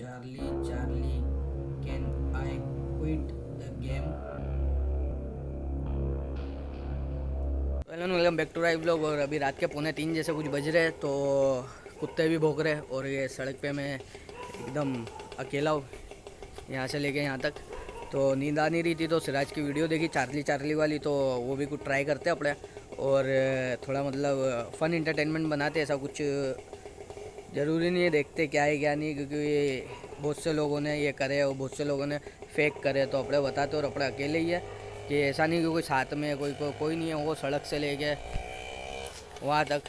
Charlie, Charlie, can I quit the game? Hello welcome back to राइव blog और अभी रात के पौने तीन जैसे कुछ बज रहे तो कुत्ते भी भौंक रहे और ये सड़क पे मैं एकदम अकेला हूँ यहाँ से लेके यहाँ तक। तो नींद आ नहीं रही थी तो सिराज की वीडियो देखी चार्ली चार्ली वाली तो वो भी कुछ ट्राई करते अपने। और थोड़ा मतलब फ़न इंटरटेनमेंट बनाते ऐसा कुछ ज़रूरी नहीं है देखते क्या है क्या नहीं क्योंकि ये बहुत से लोगों ने ये करे और बहुत से लोगों ने फेक करे तो अपने बताते और अपने अकेले ही है कि ऐसा नहीं कि कोई साथ में कोई को, कोई नहीं है वो सड़क से लेके वहाँ तक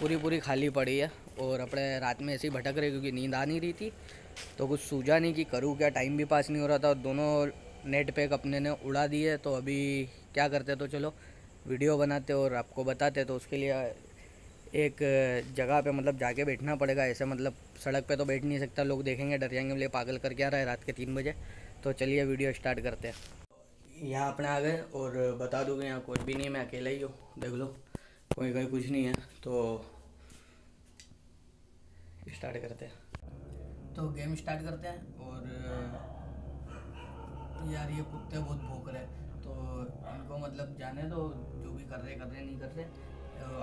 पूरी पूरी खाली पड़ी है और अपने रात में ऐसे ही भटक रहे क्योंकि नींद आ नहीं रही थी तो कुछ सूझा नहीं कि करूँ क्या टाइम भी पास नहीं हो रहा था और दोनों नेट पैक अपने ने उड़ा दिए तो अभी क्या करते तो चलो वीडियो बनाते और आपको बताते तो उसके लिए एक जगह पे मतलब जाके बैठना पड़ेगा, ऐसे मतलब सड़क पे तो बैठ नहीं सकता, लोग देखेंगे डर जाएँगे बोले, पागल करके आ रहा है रात के तीन बजे? तो चलिए वीडियो स्टार्ट करते हैं। यहाँ अपने आ गए और बता दूँ कि यहाँ कुछ भी नहीं, मैं अकेला ही हूँ, देख लो, कोई कोई कुछ नहीं है तो स्टार्ट करते हैं। तो गेम स्टार्ट करते हैं और यार ये कुत्ते बहुत भौंक रहे तो इनको मतलब जाने दो, जो भी कर रहे कर रहे, नहीं कर रहे।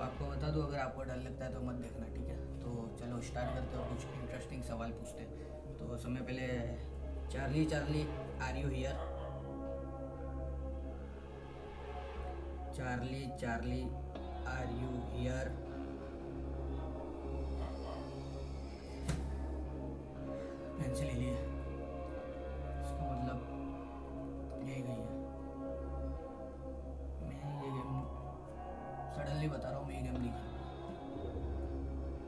आपको बता दूँ, अगर आपको डर लगता है तो मत देखना, ठीक है? तो चलो स्टार्ट करते हो कुछ इंटरेस्टिंग सवाल पूछते हैं। तो समय पहले Charlie Charlie are you here Charlie Charlie are you here pencil लिए। सडनली बता रहा हूँ मैं नहीं खेलूँगा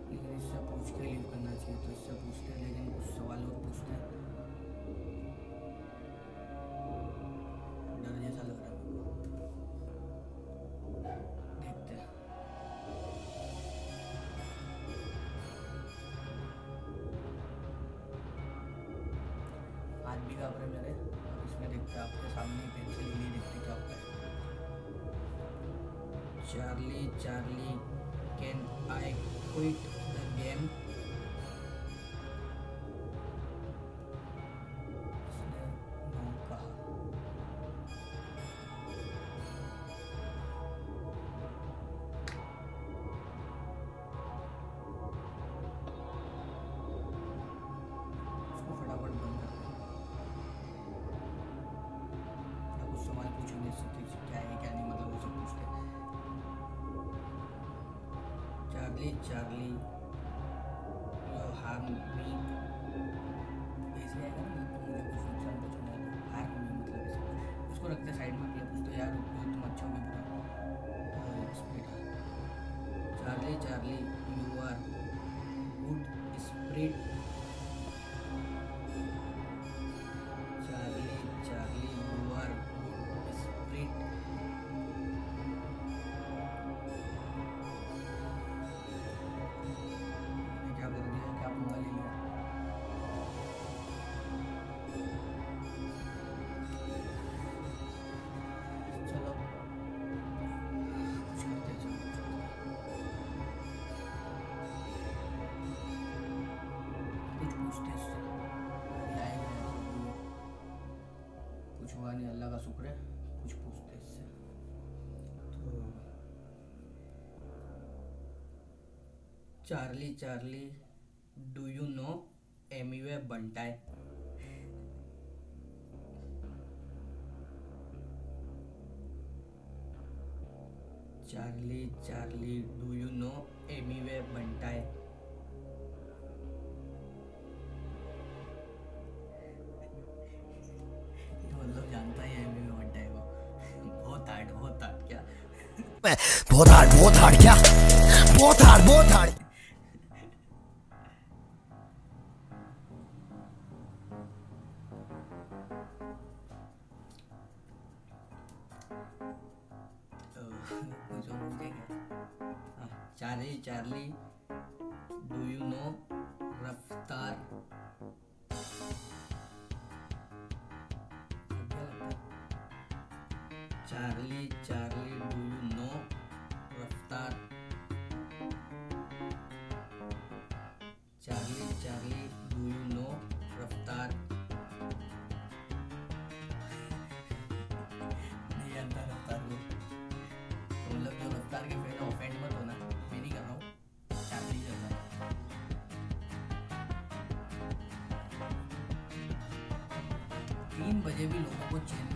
लेकिन इससे पूछ के लीव करना चाहिए तो इससे पूछते हैं, लेकिन कुछ सवाल और पूछते हैं। डर जैसा लग रहा है देखते हैं। हाथ भी काँप मेरे। अब इसमें देखते हैं, आपके सामने pencil he Charlie Charlie can I quit me ऐसे आएगा ना मतलब मुझे कुछ नुकसान पहुँचने हार में मतलब इसको उसको रखते साइड में अगले पूछते यार तुम अच्छा बुरा spirit Charlie Charlie you are good spirit Charlie Charlie do you know Emiway Bantai Charlie Charlie do you know Bantai ये मतलब जानता बहुत हार्ड बहुत हार्ड क्या? बहुत हार्ड बहुत हार्ड क्या? बहुत हार्ड बहुत हार्ड पूछ देंगे Charlie Charlie do you know Raftaar? Charlie Charlie do बजे भी लोगों को चैन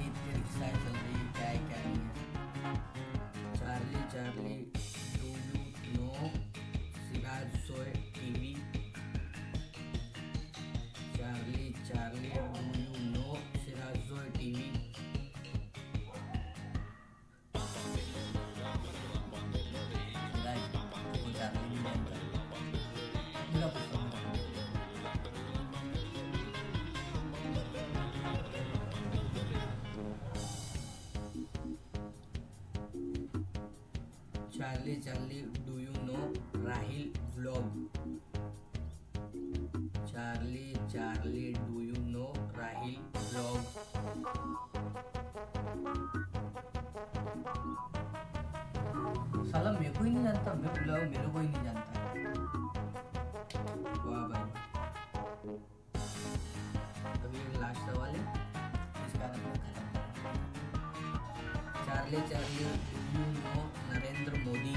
Charlie Charlie do you know Rahil vlog Charlie Charlie do you know Rahil vlog साला मेरे को ही नहीं जानता मैं बुलाओ मेरे को ही नहीं जानता। वाह भाई। अभी लास्ट सवाल है, इसका Charlie Charlie do you know Narendra Modi.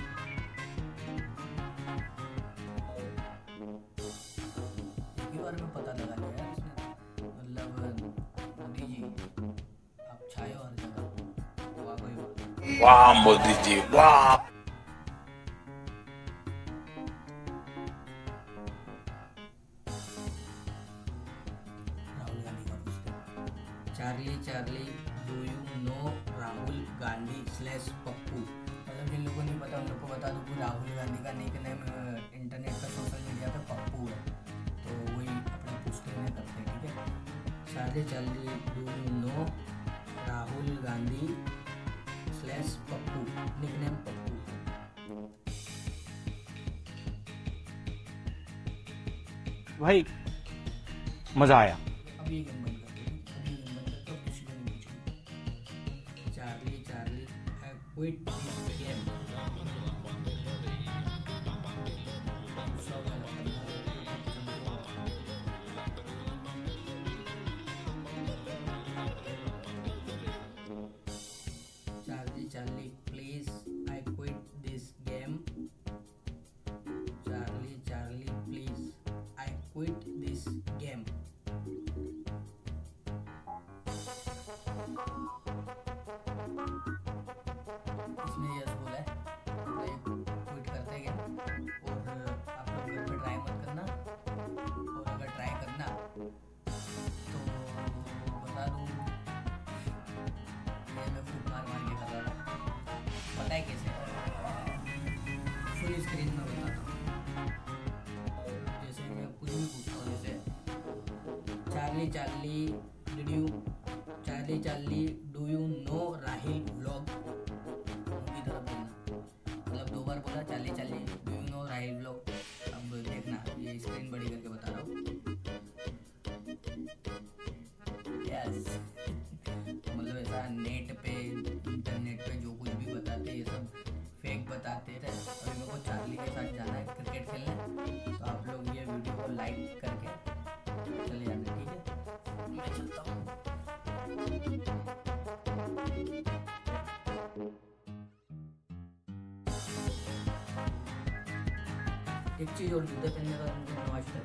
ही बार में पता लगा लिया इसने। मतलब मोदी जी आप छाए हर जगह। वाह भाई वाह वाह मोदी जी वाह। का Charlie Charlie do you know Rahul Gandhi slash Pappu. मतलब जिन लोगों को नहीं पता उन लोग को बता दूँ कि राहुल गांधी का निक नेम इंटरनेट पर सोशल मीडिया पर पप्पू है। तो वही अपने पूछते हुए करते हैं ठीक है? Charlie Charlie do know Rahul Gandhi slash Pappu nick name Pappu. भाई मज़ा आया। अब ये गेम बंद कर दो अब ये गेम बंद किसी को नहीं Charlie Charlie quit this game Charlie Charlie did you Charlie Charlie do you know Rahil vlog उनकी तरफ़ देखना मतलब दो बार बोला डू यू नो राहिल अब देखना, ये स्क्रीन बड़ी करके बता रहा हूँ। यस मतलब ऐसा नेट पे इंटरनेट पे जो कुछ भी बताते, ये सब फेक बताते थे अभी मेरे को चार्ली के साथ जाना है क्रिकेट खेलने। तो आप लोग ये वीडियो को लाइक करके एक चीज़ और जूते पहनने का मुझे नवाज़ कर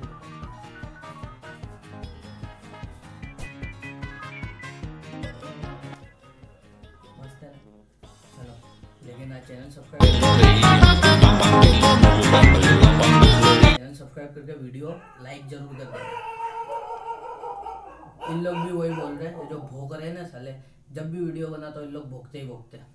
मस्त ना? चलो, लेकिन चैनल सब्सक्राइब करके वीडियो लाइक ज़रूर कर इन लोग भी वही बोल रहे हैं जो भोग रहे हैं ना साले, जब भी वीडियो बना तो इन लोग भोगते ही भोगते हैं।